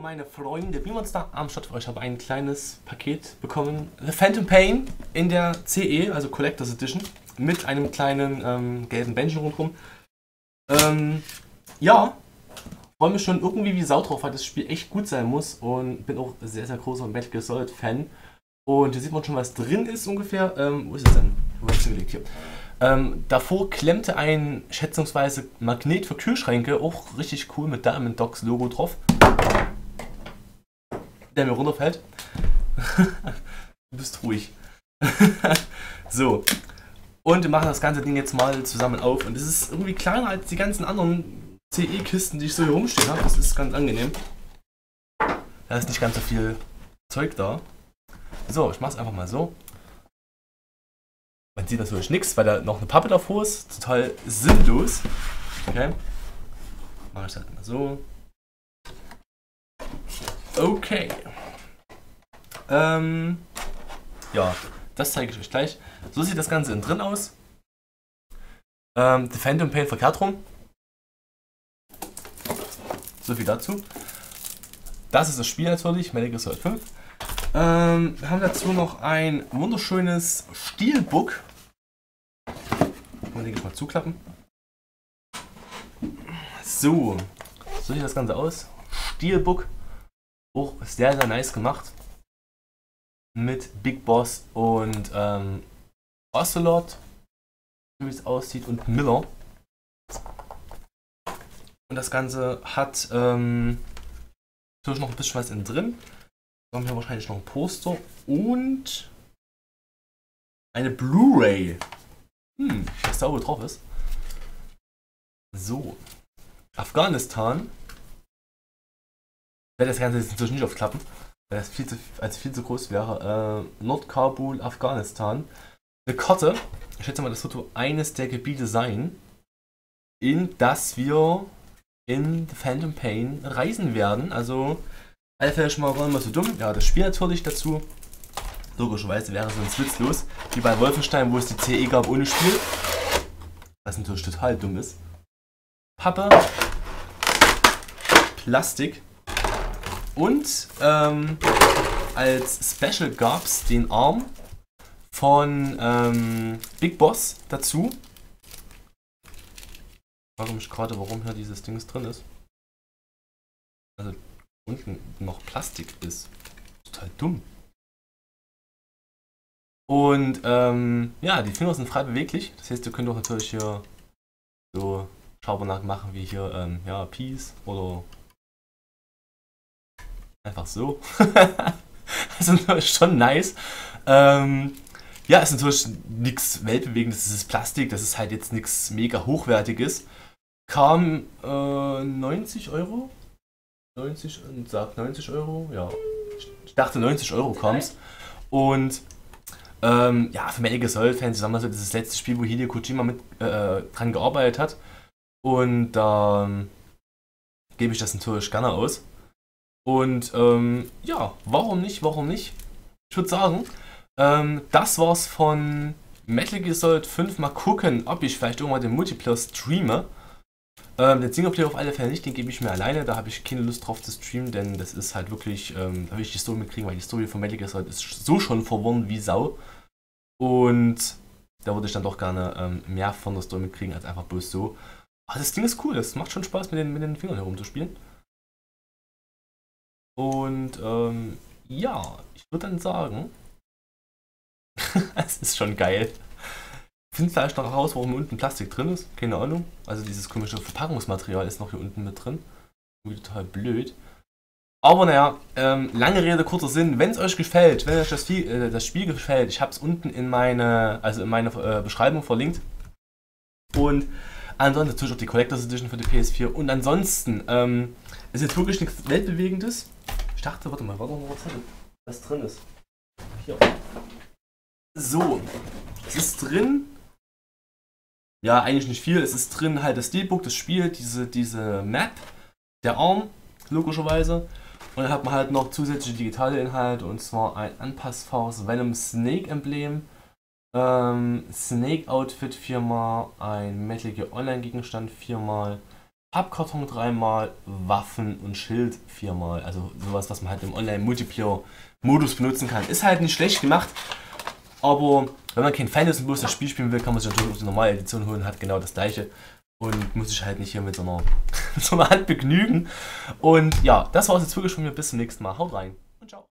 Meine Freunde, wie man es da am Start für euch habe ein kleines Paket bekommen. The Phantom Pain in der CE, also Collectors Edition, mit einem kleinen ähm, gelben Bändchen rundherum. Ähm, ja, freue mich schon irgendwie wie Sau drauf, weil das Spiel echt gut sein muss und bin auch sehr, sehr großer Metal Gear Solid Fan. Und hier sieht man schon, was drin ist ungefähr. Ähm, wo ist es denn? Wo ist es gelegt? Hier. Ähm, davor klemmte ein schätzungsweise Magnet für Kühlschränke, auch richtig cool mit Diamond Dogs Logo drauf. Der mir runterfällt. du bist ruhig. so. Und wir machen das ganze Ding jetzt mal zusammen auf. Und es ist irgendwie kleiner als die ganzen anderen CE-Kisten, die ich so hier rumstehen habe. Das ist ganz angenehm. Da ist nicht ganz so viel Zeug da. So, ich mach's einfach mal so. Man sieht natürlich nichts, weil da noch eine Pappe davor ist. Total sinnlos. Okay. Mache ich das mal so. Okay. Ähm, ja, das zeige ich euch gleich. So sieht das Ganze innen drin aus. Ähm, The Phantom Pain verkehrt rum. So viel dazu. Das ist das Spiel natürlich, Metal Gear Solid 5. Ähm, wir haben dazu noch ein wunderschönes Steelbook denke ich mal zuklappen. So, so sieht das Ganze aus. Steelbook, auch sehr, sehr nice gemacht. Mit Big Boss und ähm, Ocelot, wie es aussieht, und Miller. Und das Ganze hat ähm, natürlich noch ein bisschen was innen drin. Dann haben wir wahrscheinlich noch ein Poster und eine Blu-ray. Hm, was da wohl drauf ist. So. Afghanistan. Werde das Ganze jetzt inzwischen nicht aufklappen, weil das viel zu, viel zu groß wäre. Äh, Nordkabul, Afghanistan. Eine Karte. Ich schätze mal, das wird eines der Gebiete sein, in das wir in The Phantom Pain reisen werden. Also, Fälle schon mal nicht mal so dumm. Ja, das Spiel natürlich dazu. Logischerweise wäre es sonst witzlos, wie bei Wolfenstein, wo es die CE gab ohne Spiel. Was natürlich total dumm ist. Pappe, Plastik und ähm, als Special gab es den Arm von ähm, Big Boss dazu. Ich frage mich gerade, warum hier dieses Ding drin ist. Also unten noch Plastik ist. Total dumm. Und ähm, ja, die Finger sind frei beweglich. Das heißt, ihr könnt auch natürlich hier so Schabernack machen wie hier, ähm, ja, Peace oder einfach so. natürlich schon nice. Ähm, ja, ist natürlich nichts Weltbewegendes, das ist Plastik, das ist halt jetzt nichts mega hochwertiges. Kam äh, 90 Euro? 90 und sagt 90 Euro? Ja. Ich dachte 90 Euro kam's. Und ähm, ja, für Metal Gear Solid-Fans, sagen wir so, das ist das letzte Spiel, wo Hideo Kojima mit äh, dran gearbeitet hat. Und da ähm, gebe ich das natürlich gerne aus. Und ähm, ja, warum nicht, warum nicht? Ich würde sagen, ähm, das war's von Metal Gear Solid 5. Mal gucken, ob ich vielleicht irgendwann den Multiplayer streame. Ähm, den Singleplayer auf alle Fälle nicht, den gebe ich mir alleine. Da habe ich keine Lust drauf zu streamen, denn das ist halt wirklich, ähm, da will ich die Story mitkriegen, weil die Story von Metal Gear Solid ist so schon verworren wie Sau. Und da würde ich dann doch gerne ähm, mehr von der Story mitkriegen, als einfach bloß so. Aber das Ding ist cool, es macht schon Spaß, mit den, mit den Fingern herumzuspielen. Und ähm, ja, ich würde dann sagen, es ist schon geil. Finde vielleicht noch raus, warum unten Plastik drin ist. Keine Ahnung. Also dieses komische Verpackungsmaterial ist noch hier unten mit drin. Total blöd. Aber naja, ähm, lange Rede, kurzer Sinn. Wenn es euch gefällt, wenn euch das, viel, äh, das Spiel gefällt, ich habe es unten in meine, also in meine äh, Beschreibung verlinkt. Und ansonsten natürlich auch die Collectors Edition für die PS4. Und ansonsten ähm, ist jetzt wirklich nichts Weltbewegendes. Ich dachte, warte mal, warte mal, was drin ist. Hier. So, es ist drin ja, eigentlich nicht viel. Es ist drin halt das Steelbook, das Spiel, diese, diese Map, der Arm, logischerweise. Und dann hat man halt noch zusätzliche digitale Inhalte und zwar ein anpassbares Venom Snake Emblem, ähm, Snake Outfit viermal, ein Metal Gear Online Gegenstand viermal, Pappkarton dreimal, Waffen und Schild viermal. Also sowas, was man halt im Online-Multiplayer-Modus benutzen kann. Ist halt nicht schlecht gemacht, aber wenn man kein Fan ist und bloß das Spiel spielen will, kann man sich natürlich auch die normale Edition holen, hat genau das gleiche. Und muss sich halt nicht hier mit so einer, so einer Hand begnügen. Und ja, das war es jetzt wirklich von mir. Bis zum nächsten Mal. Haut rein.